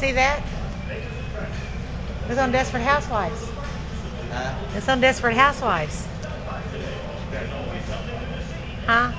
see that? It's on Desperate Housewives. Huh? It's on Desperate Housewives. Huh?